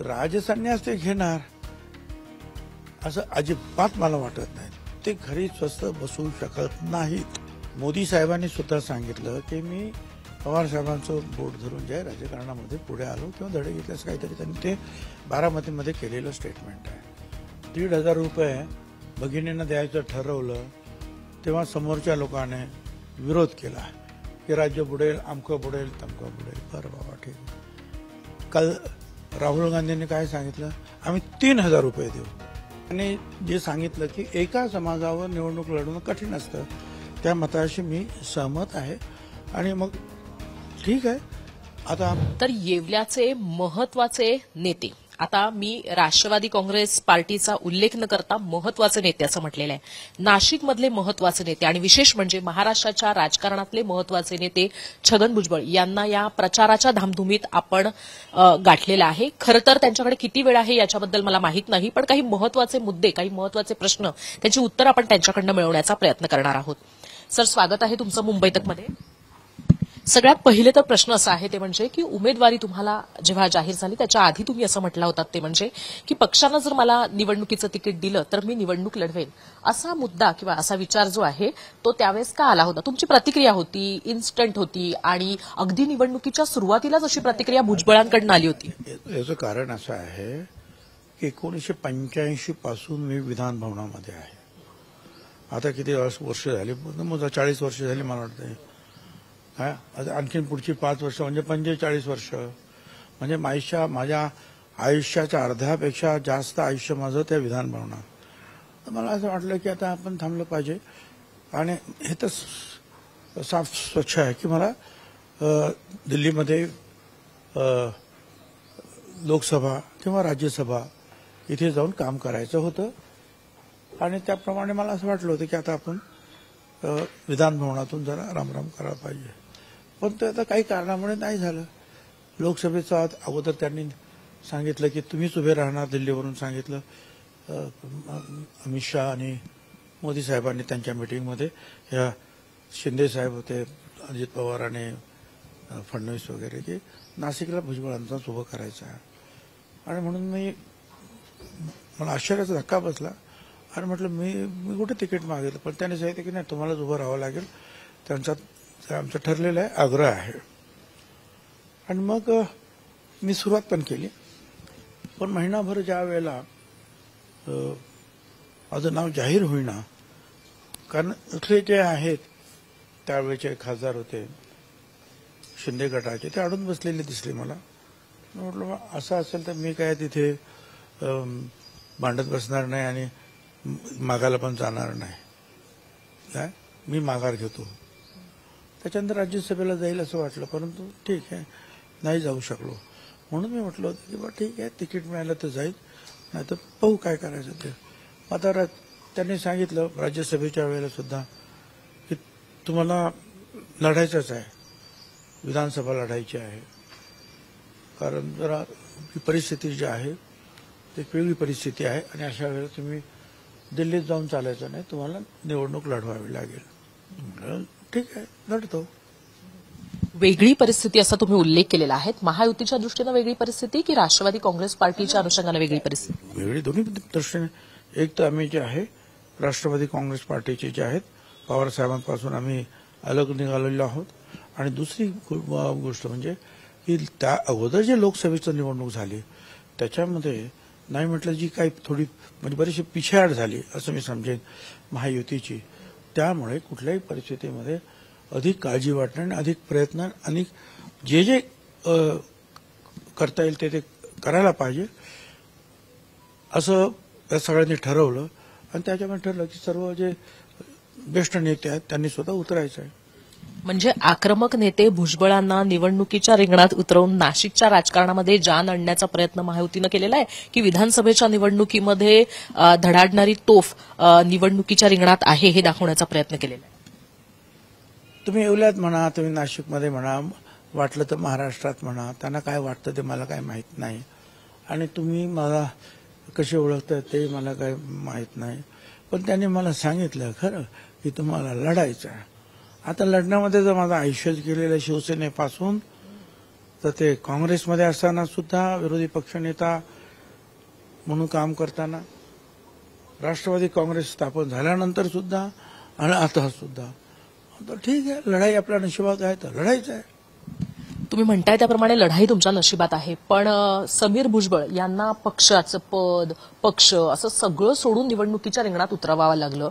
राजसन्यास ते घेणार असं अजिबात मला वाटत नाही. ते घरी स्वस्त बसू शकत नाहीत. मोदी साहेबांनी सुद्धा सांगितलं की मी पवार साहेबांचं बोट धरून जे आहे राजकारणामध्ये पुढे आलो किंवा धडे घेतल्यास काहीतरी त्यांनी ते बारामतीमध्ये केलेलं स्टेटमेंट आहे. दीड हजार रुपये भगिनींना द्यायचं ठरवलं. तेव्हा समोरच्या लोकांनी विरोध केला की राज्य बुडेल आमकं बुडेल तमकं बुडेल. बरं बाबा ठीक कल काल राहुल गांधींनी काय सांगितलं? आम्ही तीन हजार रुपये देऊ. आणि जे सांगितलं की एका समाजावर निवडणूक लढवणं कठीण असतं. त्या मताशी मी सहमत आहे. आणि मग ठीक आहे. आता तर येवल्याचे महत्त्वाचे नेते. आता मी राष्ट्रवादी काँग्रेस पार्टीचा उल्लेख न करता महत्त्वाचे नेते असं म्हटलेलं आहे. नाशिकमधले महत्त्वाचे नेते आणि विशेष म्हणजे महाराष्ट्राच्या राजकारणातले महत्त्वाचे नेते छगन भुजबळ यांना या प्रचाराच्या धामधुमीत आपण गाठलेलं आहे. खरं तर त्यांच्याकडे किती वेळ आहे याच्याबद्दल मला माहीत नाही पण काही महत्त्वाचे मुद्दे काही महत्त्वाचे प्रश्न त्याची उत्तर आपण त्यांच्याकडनं मिळवण्याचा प्रयत्न करणार आहोत. सर स्वागत आहे तुमचं मुंबई तकमध्ये. सगळ्यात पहिले तर प्रश्न असा आहे ते म्हणजे की उमेदवारी तुम्हाला जेव्हा जाहीर झाली त्याच्या आधी तुम्ही असं म्हटलं होतात ते म्हणजे की पक्षानं जर मला निवडणुकीचं तिकीट दिलं तर मी निवडणूक लढवेन. असा मुद्दा किंवा असा विचार जो आहे तो त्यावेळेस का आला होता? तुमची प्रतिक्रिया होती इन्स्टंट होती आणि अगदी निवडणुकीच्या सुरुवातीलाच अशी प्रतिक्रिया भुजबळांकडून आली होती? याचं कारण असं आहे की एकोणीसशे पंच्याऐंशी पासून मी विधान भवनामध्ये आहे. आता किती वर्ष झाले? झाली चाळीस वर्ष झाली मला वाटतं आणखीन पुढची पाच वर्ष म्हणजे पंचेचाळीस वर्ष. म्हणजे माझ्या माझ्या आयुष्याच्या अर्ध्यापेक्षा जास्त आयुष्य माझं त्या विधान भवनात तर मला असं वाटलं की आता आपण थांबलं पाहिजे. आणि हे तर साफ स्वच्छ आहे की मला दिल्लीमध्ये लोकसभा किंवा राज्यसभा इथे जाऊन काम करायचं होतं. आणि त्याप्रमाणे मला असं वाटलं होतं की आता आपण विधानभवनातून जरा रामराम करायला पाहिजे. पण ते आता काही कारणामुळे नाही झालं. लोकसभेचा आत अगोदर त्यांनी सांगितलं की तुम्हीच उभे राहणार दिल्लीवरून सांगितलं. अमित शहा आणि मोदी साहेबांनी त्यांच्या मिटिंगमध्ये ह्या शिंदे साहेब होते अजित पवार आणि फडणवीस वगैरे की नाशिकला भुजबळांचाच उभं करायचं. आहे आणि म्हणून मी मला आश्चर्याचा धक्का बसला. आणि म्हटलं मी मी कुठे तिकीट मागितलं? पण त्याने सांगितलं की नाही तुम्हालाच उभं राहावं लागेल. त्यांचा आमचं ठरलेलं आहे आग्रह आहे. आणि मग मी सुरुवात पण केली. पण महिनाभर ज्या वेळेला माझं नाव जाहीर होईना कारण इथले जे आहेत त्यावेळेचे खासदार होते शिंदे गटाचे ते अडून बसलेले दिसले मला. म्हटलं असं असेल तर मी काय तिथे भांडत बसणार नाही आणि मागायला पण जाणार नाही. काय? मी माघार घेतो. त्याच्यानंतर राज्यसभेला जाईल असं वाटलं परंतु ठीक आहे नाही जाऊ शकलो. म्हणून मी म्हटलं होतं की बा ठीक आहे तिकीट मिळालं तर जाईल नाही तर पाहू काय करायचं ते. आता त्यांनी सांगितलं राज्यसभेच्या वेळेला सुद्धा की तुम्हाला लढायचंच आहे. विधानसभा लढायची आहे. कारण जरा ही परिस्थिती जी आहे ती वेगळी परिस्थिती आहे आणि अशा वेळेला तुम्ही दिल्लीत जाऊन चालायचं नाही तुम्हाला निवडणूक लढवावी लागेल. ठीक आहे लढतो वेगळी परिस्थिती असा तुम्ही उल्लेख केलेला आहे. महायुतीच्या दृष्टीनं वेगळी परिस्थिती की राष्ट्रवादी काँग्रेस पार्टीच्या अनुषंगानं वेगळी परिस्थिती? वेगळी दोन्ही दृष्टीने. एक तर आम्ही जे आहे राष्ट्रवादी काँग्रेस पार्टीचे जे आहेत पवार साहेबांपासून आम्ही अलग निघालेलो आहोत. आणि दुसरी गोष्ट म्हणजे की त्या अगोदर जे लोकसभेचं निवडणूक झाली त्याच्यामध्ये नाही म्हटलं जी काही थोडी म्हणजे बरीचशी पिछेहाट झाली असं मी समजेन महायुतीची. त्यामुळे कुठल्याही परिस्थितीमध्ये अधिक काळजी वाटणं आणि अधिक प्रयत्न आणि जे जे करता येईल ते ते करायला पाहिजे. असं या सगळ्यांनी ठरवलं आणि त्याच्यामध्ये ठरलं की सर्व जे ज्येष्ठ नेते आहेत त्यांनी स्वतः उतरायचं आहे. म्हणजे आक्रमक नेते भुजबळांना निवडणुकीच्या रिंगणात उतरवून नाशिकच्या राजकारणामध्ये जान आणण्याचा प्रयत्न महायुतीनं केलेला आहे की विधानसभेच्या निवडणुकीमध्ये धडाडणारी तोफ निवडणुकीच्या रिंगणात आहे हे दाखवण्याचा प्रयत्न केलेला आहे. तुम्ही येवल्यात म्हणा तुम्ही नाशिकमध्ये म्हणा वाटलं तर महाराष्ट्रात म्हणा त्यांना काय वाटतं ते मला काय माहीत नाही. आणि तुम्ही मला कसे ओळखता ते मला काय माहीत नाही. पण त्यांनी मला सांगितलं खरं की तुम्हाला लढायचं आहे. आता लढण्यामध्ये जर माझं आयुष्यच गेलेलं आहे शिवसेनेपासून तर ते काँग्रेसमध्ये असताना सुद्धा विरोधी पक्षनेता म्हणून काम करताना राष्ट्रवादी काँग्रेस स्थापन झाल्यानंतर सुद्धा आणि आता सुद्धा तर ठीक आहे लढाई आपल्या नशिबात आहे तर लढाईच आहे. तुम्ही म्हणताय त्याप्रमाणे लढाई तुमच्या नशिबात आहे पण समीर भुजबळ यांना पक्षाचं पद पक्ष असं सगळं सोडून निवडणुकीच्या रिंगणात उतरवावं लागलं.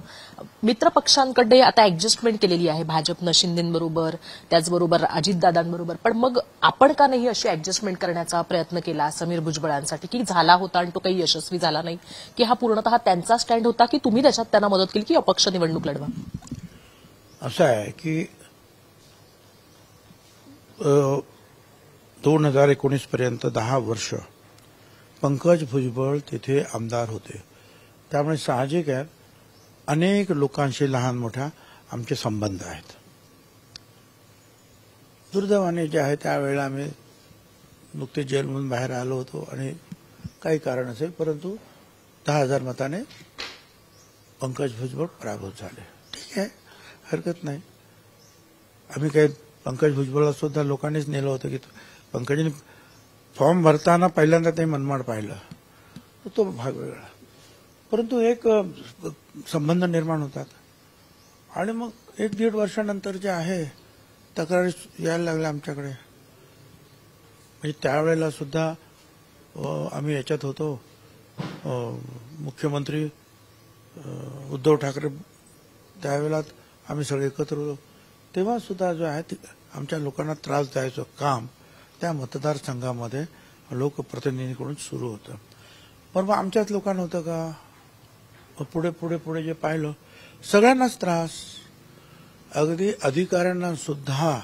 मित्र पक्षांकडे आता ऍडजस्टमेंट केलेली आहे भाजपनं शिंदेबरोबर त्याचबरोबर अजितदादांबरोबर. पण मग आपण का नाही अशी ऍडजस्टमेंट करण्याचा प्रयत्न केला समीर भुजबळांसाठी? की झाला होता आणि तो काही यशस्वी झाला नाही? की हा पूर्णतः त्यांचा स्टँड होता की तुम्ही त्याच्यात त्यांना मदत केली की अपक्ष निवडणूक लढवा? असं आहे की दोन हजार एकोणीस पर्यंत दहा वर्ष पंकज भुजबळ तिथे आमदार होते. त्यामुळे साहजिक आहे अनेक लोकांशी लहान मोठ्या आमचे संबंध आहेत. दुर्दैवाने जे आहे त्यावेळेला आम्ही नुकतेच जेलमधून बाहेर आलो होतो आणि काही कारण असेल परंतु दहा हजार मताने पंकज भुजबळ पराभूत झाले. ठीक आहे हरकत नाही. आम्ही काही पंकज भुजबळला सुद्धा लोकांनीच नेलं होतं की पंकजने फॉर्म भरताना पहिल्यांदा ते मनमाड पाहिलं. तो भाग वेगळा. परंतु एक संबंध निर्माण होतात. आणि मग एक दीड वर्षानंतर जे आहे तक्रारी यायला लागल्या आमच्याकडे. म्हणजे त्यावेळेला सुद्धा आम्ही याच्यात होतो. मुख्यमंत्री उद्धव ठाकरे त्यावेळेला आम्ही सगळे एकत्र होतो. तेव्हा सुद्धा जो आहे आमच्या लोकांना त्रास द्यायचं काम त्या मतदारसंघामध्ये लोकप्रतिनिधीकडून सुरू होतं. पण मग आमच्याच लोकांना होतं का? मग पुढे पुढे पुढे जे पाहिलं सगळ्यांनाच त्रास. अगदी अधिकाऱ्यांना सुद्धा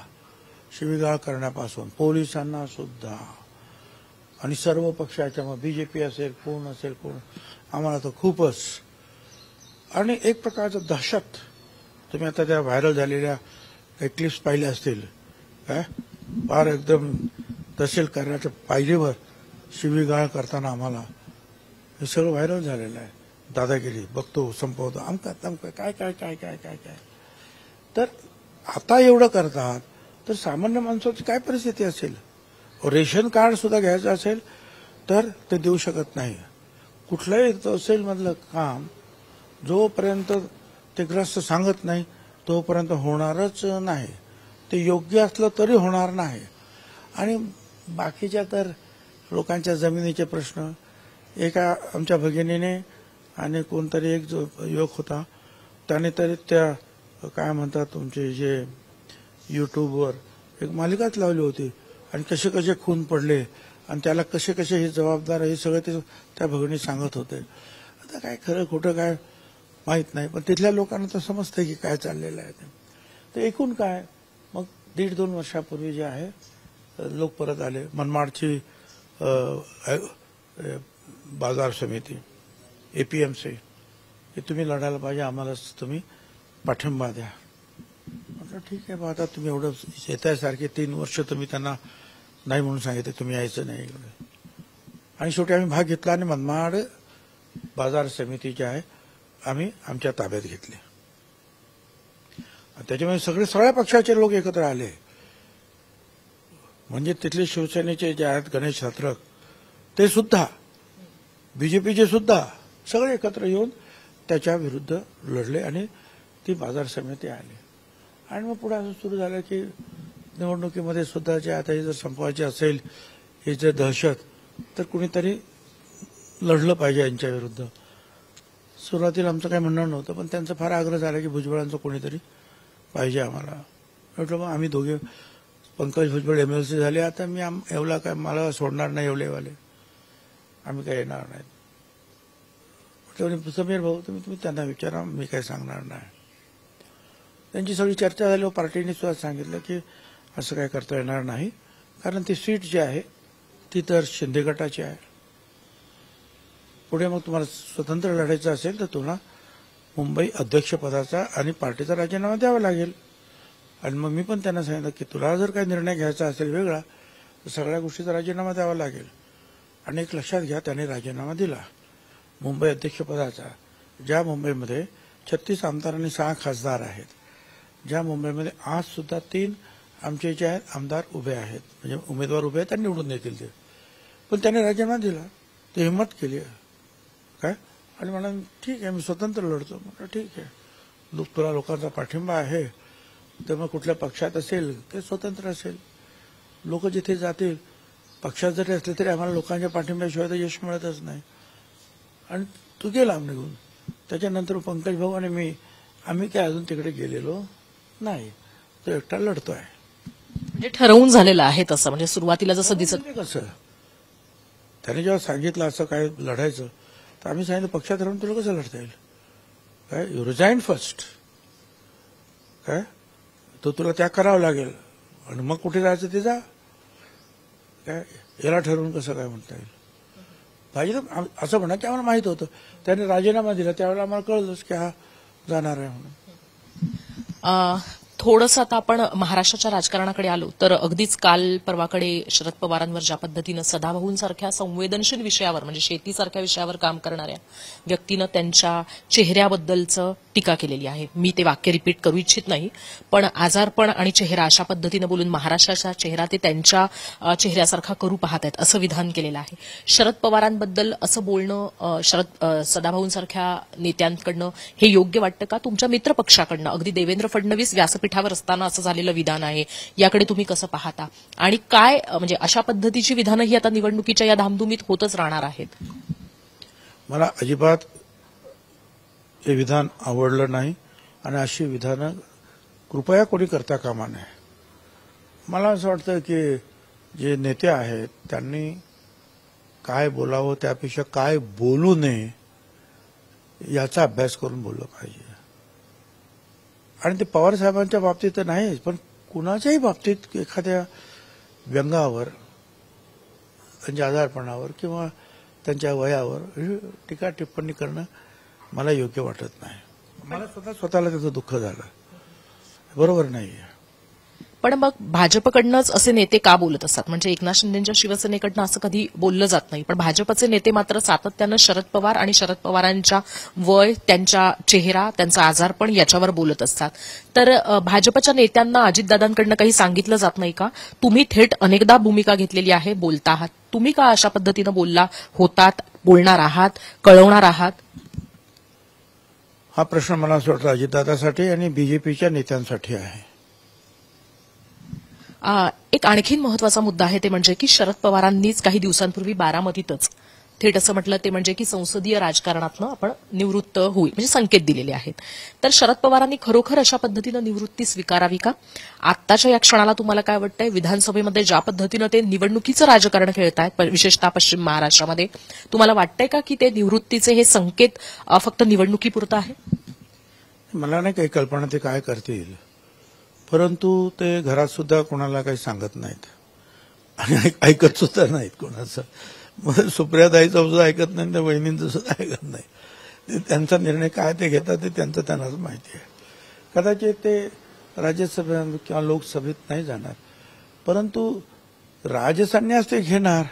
शिवीगाळ करण्यापासून पोलिसांना सुद्धा. आणि सर्व पक्षाच्या मग बीजेपी असेल कोण असेल कोण आम्हाला तर खूपच. आणि एक प्रकारचं दहशत. तुम्ही आता त्या व्हायरल झालेल्या काही क्लिप्स पाहिल्या असतील. काय? फार एकदम तहसील करण्याच्या पायरीवर शिवीगाळ करताना आम्हाला हे सगळं व्हायरल झालेलं आहे. दादागिरी बघतो संपवतो आमका तमका काय काय काय काय काय काय. तर आता एवढं करतात तर सामान्य माणसाची काय परिस्थिती असेल? रेशन कार्ड सुद्धा घ्यायचं असेल तर ते देऊ शकत नाही. कुठल्याही तहसीलमधलं काम जोपर्यंत ते ग्रस्त सांगत नाही तोपर्यंत होणारच नाही. ते योग्य असलं तरी होणार नाही. आणि बाकीच्या तर लोकांच्या जमिनीचे प्रश्न एका आमच्या भगिनीने आणि कोणतरी एक जो युवक होता त्याने तरी त्या काय म्हणतात तुमचे जे युट्यूबवर एक मालिकाच लावली होती आणि कसे कसे खून पडले आणि त्याला कसे कसे हे जबाबदार हे सगळं ते त्या भगिनी सांगत होते. आता काय खरं खोटं काय माहीत नाही पण तिथल्या लोकांना तर समजतंय की काय चाललेलं आहे ते. तर एकूण काय दीड दोन वर्षापूर्वी जे आहे लोक परत आले. मनमाडची बाजार समिती एपीएमसी हे तुम्ही लढायला पाहिजे आम्हालाच तुम्ही पाठिंबा द्या. म्हटलं ठीक आहे बा आता तुम्ही एवढं शेतासारखे तीन वर्ष तुम्ही त्यांना नाही म्हणून सांगितलं तुम्ही यायचं नाही. इकडे आणि शेवटी आम्ही भाग घेतला आणि मनमाड बाजार समिती जी आहे आम्ही आमच्या ताब्यात घेतली. त्याच्यामुळे सगळे सगळ्या पक्षाचे लोक एकत्र आले. म्हणजे तिथले शिवसेनेचे जे आहेत गणेश छात्रक ते सुद्धा बीजेपीचे सुद्धा सगळे एकत्र येऊन त्याच्या विरुद्ध लढले आणि ती बाजार समिती आली आणि मग पुढे असं सुरू झालं की निवडणुकीमध्ये सुद्धा जे आता हे जर संपवायचे असेल हे जे दहशत तर कुणीतरी लढलं पाहिजे यांच्या विरुद्ध. सुरुवातीला आमचं काही म्हणणं नव्हतं पण त्यांचं फार आग्रह झाला की भुजबळांचं कोणीतरी पाहिजे आम्हाला. म्हटलं मग आम्ही दोघे पंकज भुजबळ एमएलसी झाले आता मी एवला काय मला सोडणार नाही एवलेवाले आम्ही काय येणार नाहीत म्हटलं समीर भाऊ तुम्ही तुम्ही त्यांना विचारा मी काय सांगणार नाही. त्यांची सगळी चर्चा झाली व पार्टीने सुद्धा सांगितलं की असं काय करता येणार नाही. कारण ती सीट जी आहे ती तर शिंदे गटाची आहे. पुढे मग तुम्हाला स्वतंत्र लढायचं असेल तर तुम्हाला मुंबई अध्यक्षपदाचा आणि पार्टीचा राजीनामा द्यावा लागेल. आणि मग मी पण त्यांना सांगितलं की तुला जर काही निर्णय घ्यायचा असेल वेगळा तर सगळ्या गोष्टीचा राजीनामा द्यावा लागेल. आणि एक लक्षात घ्या त्याने राजीनामा दिला. मुंबई अध्यक्षपदाचा ज्या मुंबईमध्ये छत्तीस आमदार आणि सहा खासदार आहेत. ज्या मुंबईमध्ये आज सुद्धा तीन आमचे जे आहेत आमदार उभे आहेत. म्हणजे उमेदवार उभे आहेत आणि निवडून येतील ते. पण त्याने राजीनामा दिला. ते हिंमत केली. काय? आणि म्हणा ठीक आहे मी स्वतंत्र लढतो. म्हटलं ठीक आहे. लोक तुला लोकांचा पाठिंबा आहे. तर मग कुठल्या पक्षात असेल ते स्वतंत्र असेल. लोक जिथे जातील पक्षात जरी असले तरी आम्हाला लोकांच्या पाठिंब्याशिवाय तर यश मिळतच नाही. आणि तू गेला निघून. त्याच्यानंतर पंकज भाऊ आणि मी आम्ही काय अजून तिकडे गेलेलो नाही. तो एकटा लढतोय. म्हणजे ठरवून झालेलं आहे तसं. म्हणजे सुरुवातीला जसं दिसत कसं? त्याने जेव्हा सांगितलं असं काय लढायचं तर आम्ही सांगितलं पक्षात राहून तुला कसं लढता येईल? काय? यू रिझाईन फर्स्ट काय? तो तुला त्याग करावा लागेल. आणि मग कुठे जायचं ते जा. काय? याला ठरवून कसं काय म्हणता येईल? पाहिजे तर असं म्हणा की आम्हाला माहीत होतं. त्याने राजीनामा दिला त्यावेळेला आम्हाला कळलंच की हा जाणार आहे म्हणून. थोडंसं आता आपण महाराष्ट्राच्या राजकारणाकडे आलो तर अगदीच काल परवाकडे शरद पवारांवर ज्या पद्धतीनं सदाभाऊंसारख्या संवेदनशील विषयावर म्हणजे शेतीसारख्या विषयावर काम करणाऱ्या व्यक्तीनं त्यांच्या चेहऱ्याबद्दलचं टीका केलेली आहे. मी ते वाक्य रिपीट करू इच्छित नाही पण आजारपण आणि चेहरा अशा पद्धतीनं बोलून महाराष्ट्राचा चेहरा ते त्यांच्या चेहऱ्यासारखा करू पाहत आहेत असं विधान केलेलं आहे. शरद पवारांबद्दल असं बोलणं शरद सदाभाऊंसारख्या नेत्यांकडनं हे योग्य वाटतं का? तुमच्या मित्रपक्षाकडनं अगदी देवेंद्र फडणवीस व्यासपीठ व्यासपीठावर असताना असं झालेलं विधान आहे. याकडे तुम्ही कसं पाहता? आणि काय म्हणजे अशा पद्धतीची विधानं ही आता निवडणुकीच्या या धामधुमीत होतच राहणार आहेत? मला अजिबात हे विधान आवडलं नाही आणि अशी विधानं कृपया कोणी करता कामा नये. मला असं वाटतं की जे नेते आहेत त्यांनी काय बोलावं त्यापेक्षा काय बोलू नये याचा अभ्यास करून बोललं पाहिजे. आणि ते पवार साहेबांच्या बाबतीत तर नाहीच पण कुणाच्याही बाबतीत एखाद्या व्यंगावर त्यांच्या आजारपणावर किंवा त्यांच्या वयावर टीका टिप्पणी करणं मला योग्य वाटत नाही. मला स्वतः स्वतःला त्याचं दुःख झालं. बरोबर नाही पण मग भाजपकडनंच असे नेते का बोलत असतात? म्हणजे एकनाथ शिंदेच्या शिवसेनेकडनं असं कधी बोललं जात नाही. पण भाजपचे नेते मात्र सातत्यानं शरद पवार आणि शरद पवारांच्या वय त्यांच्या चेहरा त्यांचा आजारपण याच्यावर बोलत असतात. तर भाजपच्या नेत्यांना अजितदादांकडनं काही सांगितलं जात नाही का? तुम्ही थेट अनेकदा भूमिका घेतलेली आहे बोलता आहात तुम्ही का अशा पद्धतीनं बोलला होतात बोलणार आहात कळवणार आहात? हा प्रश्न मला सोडला अजितदादासाठी आणि बीजेपीच्या नेत्यांसाठी आहे. एक आणखीन महत्त्वाचा मुद्दा आहे ते म्हणजे की शरद पवारांनीच काही दिवसांपूर्वी बारामतीतच थेट असं म्हटलं ते म्हणजे की संसदीय राजकारणातनं आपण निवृत्त होईल म्हणजे संकेत दिलेले आहेत. तर शरद पवारांनी खरोखर अशा पद्धतीनं निवृत्ती स्वीकारावी का? आत्ताच्या या क्षणाला तुम्हाला काय वाटतंय? विधानसभेमध्ये ज्या पद्धतीनं ते निवडणुकीचं राजकारण खेळतायत विशेषतः पश्चिम महाराष्ट्रामध्ये तुम्हाला वाटतंय का की ते निवृत्तीचे हे संकेत फक्त निवडणुकीपुरतं आहे? मला नाही काही कल्पना ते काय करतील. परंतु ते घरात सुद्धा कोणाला काही सांगत नाहीत. आणि ऐकत सुद्धा नाहीत कोणाचं. मग सुप्रियाताईचं सुद्धा ऐकत नाही त्या बहिणींचं सुद्धा ऐकत नाही. ते त्यांचा निर्णय काय ते घेतात ते त्यांचं त्यांनाच माहिती आहे. कदाचित ते राज्यसभेत किंवा लोकसभेत नाही जाणार. परंतु राजसन्यास ते घेणार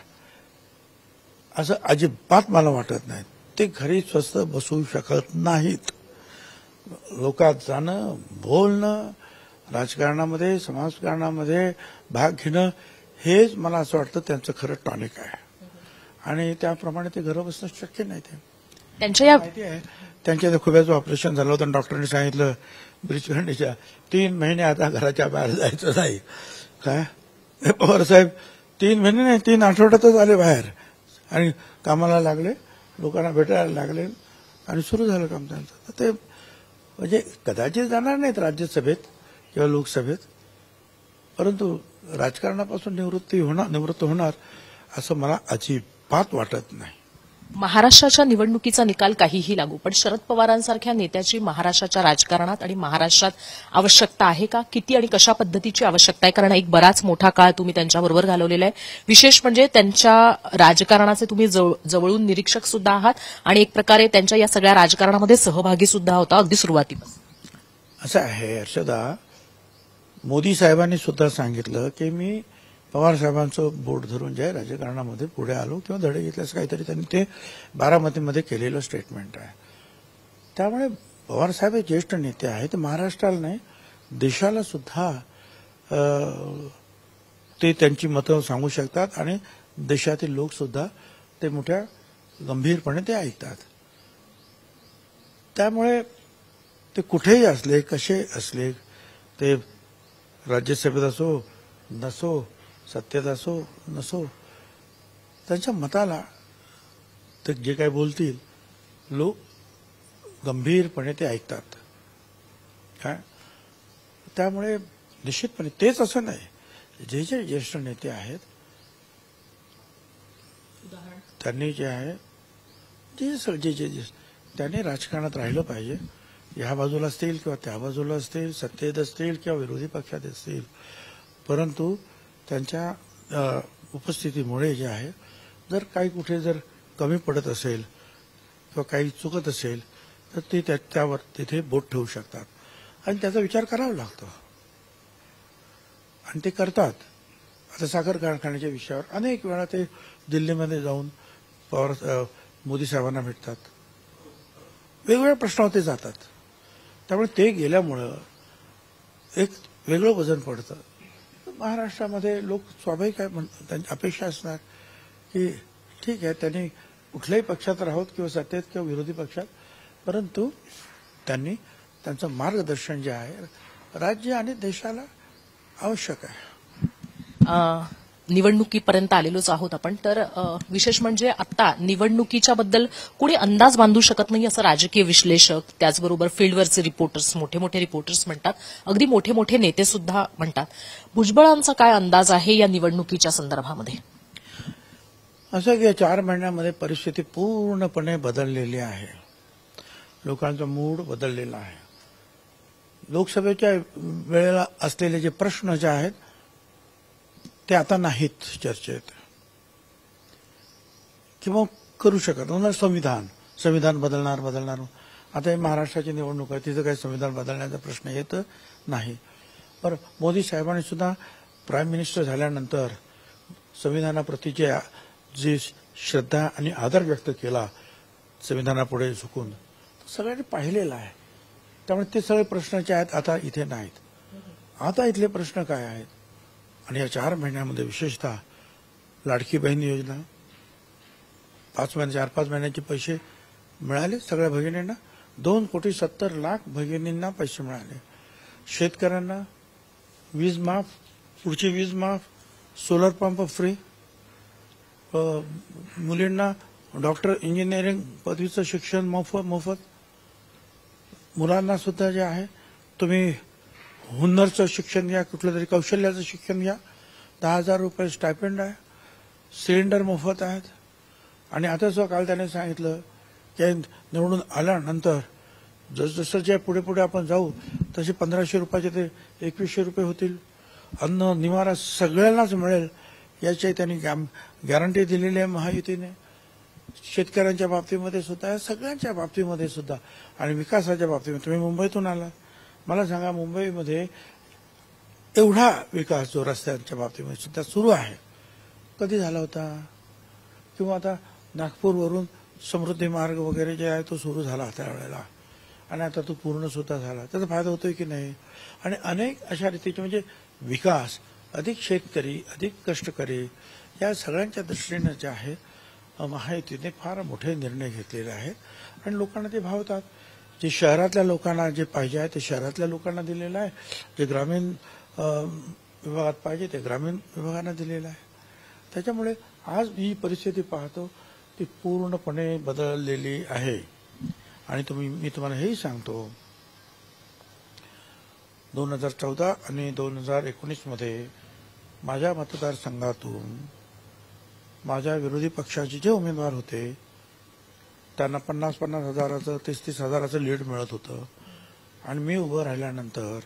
असं अजिबात मला वाटत नाही. ते घरी स्वस्त बसू शकत नाहीत. लोकात जाणं बोलणं राजकारणामध्ये समाजकारणामध्ये भाग घेणं हेच मला असं वाटतं त्यांचं खरं टॉनिक आहे. आणि त्याप्रमाणे ते घरं बसणं शक्य नाही ते. त्यांच्या या माहिती आहे त्यांच्या इथे खुब्याचं ऑपरेशन झालं होतं डॉक्टरांनी सांगितलं ब्रिजखंडीच्या तीन महिने आता घराच्या बाहेर जायचं नाही. काय? पवार साहेब तीन महिने नाही तीन आठवड्यातच आले बाहेर. आणि कामाला लागले लोकांना भेटायला लागले आणि सुरू झालं काम त्यांचं. तर ते म्हणजे कदाचित जाणार नाहीत राज्यसभेत. किंवा लोकसभेत. परंतु राजकारणापासून निवृत्ती होणार निवृत्त होणार असं मला अजिबात वाटत नाही. महाराष्ट्राच्या निवडणुकीचा निकाल काहीही लागू पण शरद पवारांसारख्या नेत्याची महाराष्ट्राच्या राजकारणात आणि महाराष्ट्रात आवश्यकता आहे का? किती आणि कशा पद्धतीची आवश्यकता आहे? कारण एक बराच मोठा काळ तुम्ही त्यांच्याबरोबर घालवलेला आहे. विशेष म्हणजे त्यांच्या राजकारणाचे तुम्ही जवळ- जवळून निरीक्षक सुद्धा आहात आणि एक प्रकारे त्यांच्या या सगळ्या राजकारणामध्ये सहभागी सुद्धा होता अगदी सुरुवातीपासून. असं आहे हर्षदा. मोदी साहेबांनी सुद्धा सांगितलं की मी पवार साहेबांचं बोट धरून जे आहे राजकारणामध्ये पुढे आलो किंवा धडे घेतल्यास काहीतरी त्यांनी ते बारामतीमध्ये केलेलं स्टेटमेंट आहे. त्यामुळे पवार साहेब हे ज्येष्ठ नेते आहेत ते महाराष्ट्राला नाही देशाला सुद्धा ते त्यांची मतं सांगू शकतात आणि देशातील लोकसुद्धा ते मोठ्या गंभीरपणे ते ऐकतात. त्यामुळे ते कुठेही असले कसे असले ते राज्यसभेत असो नसो सत्तेत असो नसो त्यांच्या मताला ते जे काही बोलतील लोक गंभीरपणे ते ऐकतात. काय? त्यामुळे निश्चितपणे तेच असं नाही. जे जे ज्येष्ठ नेते आहेत त्यांनी जे आहे जे जे जे- त्यांनी राजकारणात राहिलं पाहिजे. ह्या बाजूला असतील किंवा त्या बाजूला असतील सत्तेत असतील किंवा विरोधी पक्षात असतील. परंतु त्यांच्या उपस्थितीमुळे जे आहे जर काही कुठे जर कमी पडत असेल किंवा काही चुकत असेल तर ते त्या- त्यावर तिथे बोट ठेवू शकतात. आणि त्याचा विचार करावा लागतो. आणि ते करतात. आता साखर कारखान्याच्या विषयावर अनेक वेळा ते दिल्लीमध्ये जाऊन पवार मोदी साहेबांना भेटतात. वेगवेगळ्या प्रश्नावर ते जातात. त्यामुळे ते गेल्यामुळं एक वेगळं वजन पडतं. महाराष्ट्रामध्ये लोक स्वाभाविक आहे म्हण त्यांची अपेक्षा असणार की ठीक आहे त्यांनी कुठल्याही पक्षात राहोत किंवा सत्तेत किंवा विरोधी पक्षात परंतु त्यांनी त्यांचं मार्गदर्शन जे आहे राज्य आणि देशाला आवश्यक आहे. निवडणुकीपर्यंत आलेलोच आहोत आपण. तर विशेष म्हणजे आता निवडणुकीच्या बद्दल कुणी अंदाज बांधू शकत नाही असं राजकीय विश्लेषक त्याचबरोबर फील्डवरचे रिपोर्टर्स मोठे मोठे रिपोर्टर्स म्हणतात. अगदी मोठे मोठे नेते सुद्धा म्हणतात. भुजबळांचा काय अंदाज आहे या निवडणुकीच्या संदर्भामध्ये? असं की या चार महिन्यामध्ये परिस्थिती पूर्णपणे बदललेली आहे. लोकांचा मूड बदललेला आहे. लोकसभेच्या वेळेला असलेले जे प्रश्न जे आहेत ते आता नाहीत चर्चेत. किंवा करू शकत नाही. म्हणजे संविधान. संविधान बदलणार बदलणार. आता हे महाराष्ट्राची निवडणूक आहे. तिथं काही संविधान बदलण्याचा प्रश्न येत नाही. पण मोदी साहेबांनी सुद्धा प्राईम मिनिस्टर झाल्यानंतर संविधानाप्रती जे जी श्रद्धा आणि आदर व्यक्त केला संविधानापुढे झुकून सगळ्यांनी पाहिलेला आहे. त्यामुळे ते सगळे प्रश्न जे आहेत आता इथे नाहीत. आता इथले प्रश्न काय आहेत? आणि या चार महिन्यामध्ये विशेषतः लाडकी बहीण योजना पाच महिने चार पाच महिन्याचे पैसे मिळाले सगळ्या भगिनींना. दोन कोटी सत्तर लाख भगिनींना पैसे मिळाले. शेतकऱ्यांना वीज माफ पुढची वीज माफ सोलर पंप फ्री मुलींना डॉक्टर इंजिनिअरिंग पदवीचं शिक्षण मोफत मोफत. मुलांना सुद्धा जे आहे तुम्ही हुन्नरचं शिक्षण घ्या कुठलं तरी कौशल्याचं शिक्षण घ्या. दहा हजार रुपये स्टायपेंड आहे. सिलेंडर मोफत आहेत. आणि आता सुद्धा काल त्याने सांगितलं की निवडून आल्यानंतर जसजसं जे पुढे पुढे आपण जाऊ तसे पंधराशे रुपयाचे ते एकवीसशे रुपये होतील. अन्न निवारा सगळ्यांनाच मिळेल याची त्यांनी गॅरंटी दिलेली आहे महायुतीने. शेतकऱ्यांच्या बाबतीमध्ये सुद्धा या सगळ्यांच्या बाबतीमध्ये सुद्धा आणि विकासाच्या बाबतीमध्ये. तुम्ही मुंबईतून आलात. मला सांगा मुंबईमध्ये एवढा विकास जो रस्त्यांच्या बाबतीमध्ये सुद्धा सुरू आहे कधी झाला होता? किंवा आता नागपूरवरून समृद्धी मार्ग वगैरे जे आहे तो सुरू झाला त्यावेळेला. आणि आता तो पूर्ण सुद्धा झाला. त्याचा फायदा होतोय की नाही? आणि अनेक अशा रीतीचे म्हणजे विकास अधिक शेतकरी अधिक कष्टकरी या सगळ्यांच्या दृष्टीनं जे आहे माहितीने महायुतीने फार मोठे निर्णय घेतलेले आहेत. आणि लोकांना ते भावतात. जे शहरातल्या लोकांना जे पाहिजे आहे ते शहरातल्या लोकांना दिलेलं आहे. जे ग्रामीण विभागात पाहिजे ते ग्रामीण विभागांना दिलेलं आहे. त्याच्यामुळे आज ही परिस्थिती पाहतो ती पूर्णपणे बदललेली आहे. आणि तुम्ही मी तुम्हाला हेही सांगतो दोन हजार चौदा आणि दोन हजार एकोणीसमध्ये माझ्या मतदारसंघातून माझ्या विरोधी पक्षाचे जे उमेदवार होते त्यांना पन्नास पन्नास हजाराचं तीस तीस हजाराचं लीड मिळत होतं. आणि मी उभं राहिल्यानंतर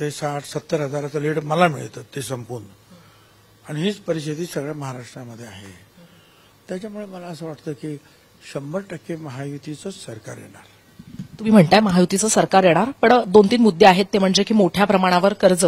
ते साठ सत्तर हजाराचं लीड मला मिळतं ते संपून. आणि हीच परिस्थिती सगळ्या महाराष्ट्रामध्ये आहे. त्याच्यामुळे मला असं वाटतं की शंभर टक्के महायुतीचंच सरकार येणार. तुम्ही म्हणताय महायुतीचं सरकार येणार पण दोन तीन मुद्दे आहेत. ते म्हणजे की मोठ्या प्रमाणावर कर्ज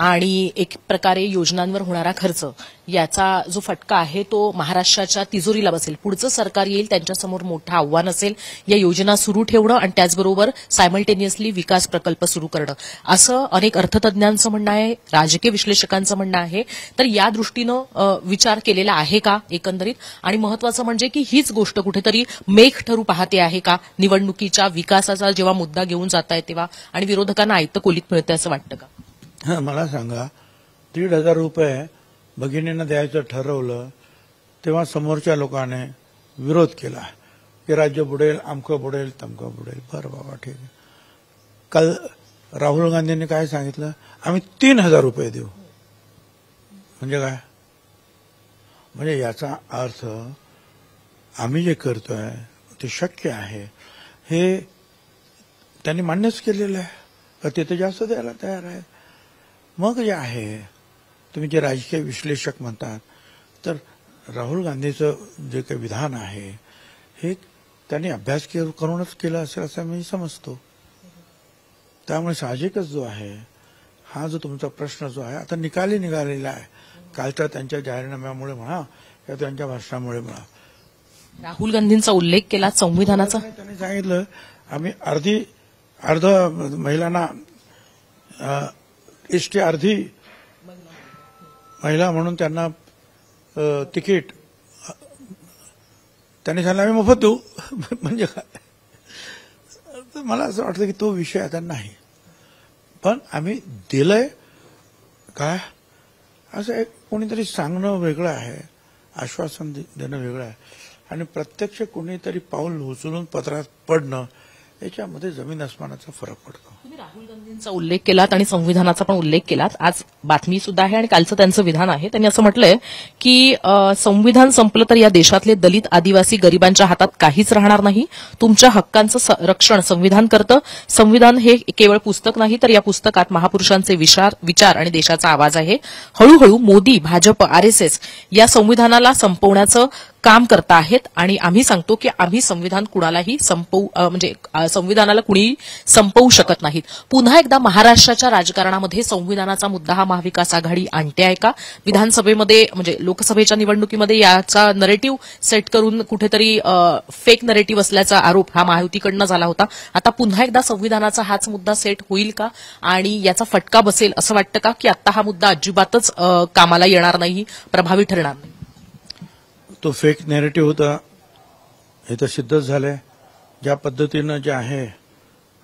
आणि एक प्रकारे योजनांवर होणारा खर्च याचा जो फटका आहे तो महाराष्ट्राच्या तिजोरीला बसेल. पुढचं सरकार येईल त्यांच्यासमोर मोठं आव्हान असेल. या योजना सुरू ठेवणं आणि त्याचबरोबर सायमल्टेनियसली विकास प्रकल्प सुरू करणं. असं अनेक अर्थतज्ञांचं म्हणणं आहे राजकीय विश्लेषकांचं म्हणणं आहे. तर या दृष्टीनं विचार केलेला आहे का एकंदरीत? आणि महत्वाचं म्हणजे की हीच गोष्ट कुठेतरी मेघ ठरू पाहते आहे का? निवडणुकीच्या विकासाचा जेव्हा मुद्दा घेऊन जात आहे तेव्हा. आणि विरोधकांना आयतं कोलीत मिळतं असं वाटतं का? हं, मला सांगा दीड हजार रुपये भगिनींना द्यायचं ठरवलं तेव्हा समोरच्या लोकांनी विरोध केला की राज्य बुडेल आमकं बुडेल तमकं बुडेल. बरं बाबा ठीक आहे. काल राहुल गांधींनी काय सांगितलं? आम्ही तीन हजार रुपये देऊ. म्हणजे काय? म्हणजे याचा अर्थ आम्ही जे करतोय ते शक्य आहे. हे त्यांनी मान्यच केलेलं आहे. का ते तर जास्त द्यायला तयार आहे मग जे आहे तुम्ही जे राजकीय विश्लेषक म्हणतात तर राहुल गांधीचं जे काही विधान आहे हे त्यांनी अभ्यास करूनच केलं असेल असं मी समजतो. त्यामुळे साहजिकच जो आहे हा जो तुमचा प्रश्न जो आहे आता निकाली निघालेला आहे. कालच्या त्यांच्या जाहीरनाम्यामुळे म्हणा किंवा त्यांच्या भाषणामुळे म्हणा. राहुल गांधींचा उल्लेख केला संविधानाचा? त्यांनी सांगितलं आम्ही अर्धी अर्ध महिलांना अ, एसटी अर्धी महिला म्हणून त्यांना तिकीट त्यांनी सांगितलं आम्ही मोफत देऊ. म्हणजे काय? तर मला असं वाटतं की तो विषय आता नाही. पण आम्ही दिलंय. काय? असं एक कोणीतरी सांगणं वेगळं आहे आश्वासन दे- देणं वेगळं आहे. आणि प्रत्यक्ष कोणीतरी पाऊल उचलून पत्रात पडणं याच्यामध्ये जमीन आसमानाचा फरक पडतो. राहुल गांधींचा उल्लेख केलात आणि संविधानाचा पण उल्लेख केलात. आज बातमी सुद्धा आहे आणि कालचं त्यांचं विधान आहे. त्यांनी असं म्हटलंय की संविधान संपलं तर या देशातले दलित आदिवासी गरिबांच्या हातात काहीच राहणार नाही. तुमच्या हक्कांचं रक्षण संविधान करतं. संविधान हे केवळ पुस्तक नाही तर या पुस्तकात महापुरुषांचे विचार विचार आणि देशाचा आवाज आहे. हळूहळू मोदी भाजप आरएसएस या संविधानाला संपवण्याचं काम करता आहेत आणि आम्ही सांगतो की आम्ही संविधान कुणालाही संपवू म्हणजे संविधानाला कुणीही संपवू शकत नाहीत. पुन्हा एकदा महाराष्ट्राच्या राजकारणामध्ये संविधानाचा मुद्दा हा महाविकास आघाडी आणते आहे का? विधानसभेमध्ये म्हणजे लोकसभेच्या निवडणुकीमध्ये याचा नरेटिव्ह सेट करून कुठेतरी फेक नरेटिव्ह असल्याचा आरोप हा महायुतीकडनं झाला होता. आता पुन्हा एकदा संविधानाचा हाच मुद्दा सेट होईल का? आणि याचा फटका बसेल असं वाटतं का की आता हा मुद्दा अजिबातच कामाला येणार नाही प्रभावी ठरणार नाही? तो फेक नेरेटिव्ह होता. हे तर सिद्धच झालंय. ज्या पद्धतीनं जे आहे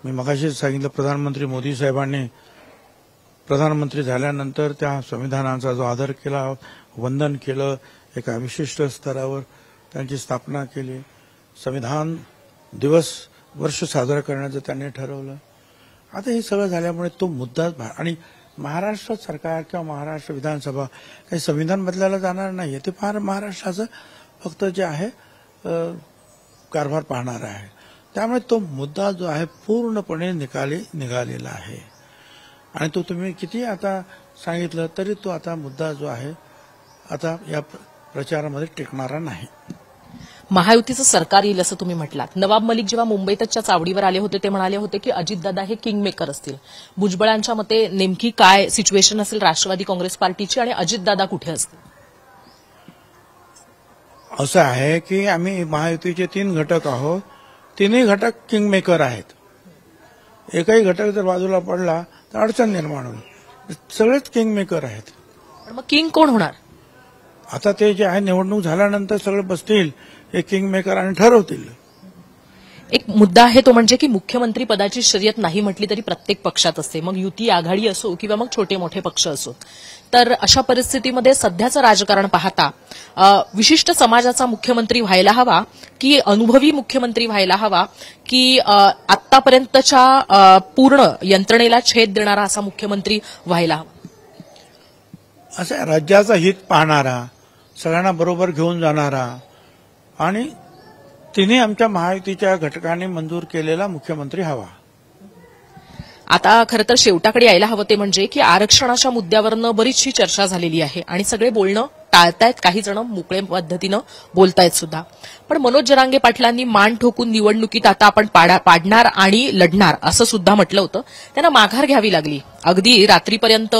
मी मगाशीच सांगितलं प्रधानमंत्री मोदी साहेबांनी प्रधानमंत्री झाल्यानंतर त्या संविधानाचा जो आदर केला वंदन केलं एका विशिष्ट स्तरावर त्यांची स्थापना केली. संविधान दिवस वर्ष साजरा करण्याचं त्यांनी ठरवलं. आता हे सगळं झाल्यामुळे तो मुद्दा भा- आणि महाराष्ट्र सरकार किंवा महाराष्ट्र विधानसभा काही संविधान बदलायला जाणार नाहीये ते फार महाराष्ट्राचं फक्त जे आहे कारभार पाहणार आहे. त्यामुळे तो मुद्दा जो आहे पूर्णपणे निकाली निघालेला आहे. आणि तो तुम्ही किती आता सांगितलं तरी तो आता मुद्दा जो आहे आता या प्रचारामध्ये टिकणारा नाही. महायुतीचं सरकार येईल असं तुम्ही म्हटलात. नवाब मलिक जेव्हा मुंबईतच्या चावडीवर आले होते ते म्हणाले होते की अजितदादा हे किंग मेकर असतील. भुजबळांच्या मते नेमकी काय सिच्युएशन असेल राष्ट्रवादी काँग्रेस पार्टीची आणि अजितदादा कुठे असतील? असं आहे की आम्ही महायुतीचे तीन घटक आहोत. तिन्ही घटक किंगमेकर आहेत. एकही घटक जर बाजूला पडला तर अडचण निर्माण होईल. सगळेच किंगमेकर आहेत. मग किंग कोण होणार? आता ते जे आहे निवडणूक झाल्यानंतर सगळे बसतील. हे किंगमेकर आणि ठरवतील. एक मुद्दा आहे तो म्हणजे की मुख्यमंत्री पदाची शर्यत नाही म्हटली तरी प्रत्येक पक्षात असते. मग युती आघाडी असो किंवा मग छोटे मोठे पक्ष असो. तर अशा परिस्थितीमध्ये सध्याचं राजकारण पाहता विशिष्ट समाजाचा मुख्यमंत्री व्हायला हवा की अनुभवी मुख्यमंत्री व्हायला हवा की आतापर्यंतच्या पूर्ण यंत्रणेला छेद देणारा असा मुख्यमंत्री व्हायला हवा? असं राज्याचं हित पाहणारा सगळ्यांना बरोबर घेऊन जाणारा आणि तिने आमच्या महायुतीच्या घटकाने मंजूर केलेला मुख्यमंत्री हवा. आता खरं तर शेवटाकडे यायला हवं ते म्हणजे की आरक्षणाच्या मुद्द्यावरनं बरीचशी चर्चा झालेली आहे आणि सगळे बोलणं टाळतायत काही जण मोकळे पद्धतीनं बोलतायत सुद्धा. पण मनोज जरांगे पाटलांनी मान ठोकून निवडणुकीत आता आपण पाडा- पाडणार आणि लढणार असं सुद्धा म्हटलं होतं. त्यांना माघार घ्यावी लागली. अगदी रात्रीपर्यंत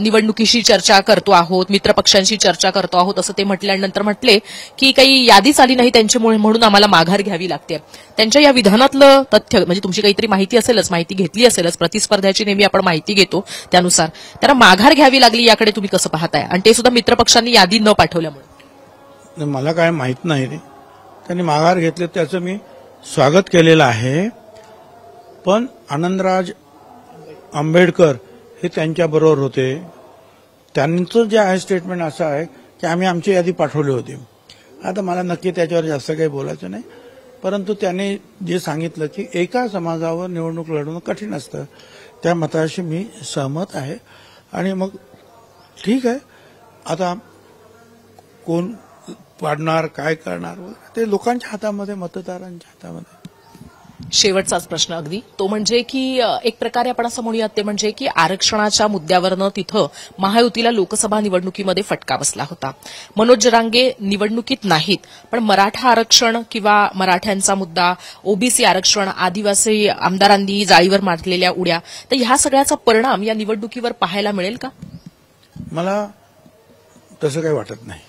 निवडणुकीशी चर्चा करतो आहोत मित्रपक्षांशी चर्चा करतो आहोत असं ते म्हटल्यानंतर म्हटले की काही यादीच आली नाही त्यांच्यामुळे म्हणून आम्हाला माघार घ्यावी लागते. त्यांच्या या विधानातलं तथ्य म्हणजे तुमची काहीतरी माहिती असेलच माहिती घेतली असेलच प्रतिस्पर्ध्याची नेहमी आपण माहिती घेतो त्यानुसार. त्यांना माघार घ्यावी लागली याकडे तुम्ही कसं पाहताय? आणि ते सुद्धा मित्रपक्षांनी यादी न पाठवल्यामुळे. मला काय माहीत नाही रे. त्यांनी माघार घेतले त्याचं मी स्वागत केलेलं आहे. पण आनंदराज आंबेडकर हे त्यांच्याबरोबर होते. त्यांचं जे आहे स्टेटमेंट असं आहे की आम्ही आमची यादी पाठवली होती. आता मला नक्की त्याच्यावर जास्त काही बोलायचं नाही. परंतु त्यांनी जे सांगितलं की एका समाजावर निवडणूक लढवणं कठीण असतं. त्या मताशी मी सहमत आहे. आणि मग ठीक आहे. आता कोण पाडणार काय करणार ते लोकांच्या हातामध्ये मतदारांच्या हातामध्ये. शेवटचाच प्रश्न अगदी. तो म्हणजे की एक प्रकारे आपण असं म्हणूयात ते म्हणजे की आरक्षणाच्या मुद्द्यावरनं तिथं महायुतीला लोकसभा निवडणुकीमध्ये फटका बसला होता. मनोज जरांगे निवडणुकीत नाहीत पण मराठा आरक्षण किंवा मराठ्यांचा मुद्दा ओबीसी आरक्षण आदिवासी आमदारांनी जाळीवर मारलेल्या उड्या तर ह्या सगळ्याचा परिणाम या निवडणुकीवर पाहायला मिळेल का? मला तसं काही वाटत नाही.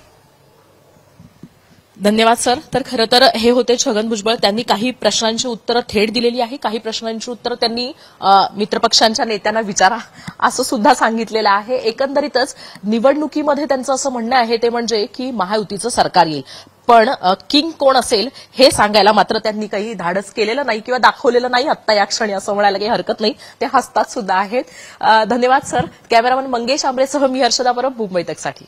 धन्यवाद सर. तर खरं तर हे होते छगन भुजबळ. त्यांनी काही प्रश्नांची उत्तरं थेट दिलेली आहे. काही प्रश्नांची उत्तरं त्यांनी मित्रपक्षांच्या नेत्यांना विचारा असं सुद्धा सांगितलेलं आहे. एकंदरीतच निवडणुकीमध्ये त्यांचं असं म्हणणं आहे ते म्हणजे की महायुतीचं सरकार येईल. पण किंग कोण असेल हे सांगायला मात्र त्यांनी काही धाडस केलेलं नाही किंवा दाखवलेलं नाही. आत्ता या क्षणी असं म्हणायला काही हरकत नाही. ते हसतात सुद्धा आहेत. धन्यवाद सर. कॅमेरामन मंगेश आंबरेसह मी हर्षदा परब मुंबई तकसाठी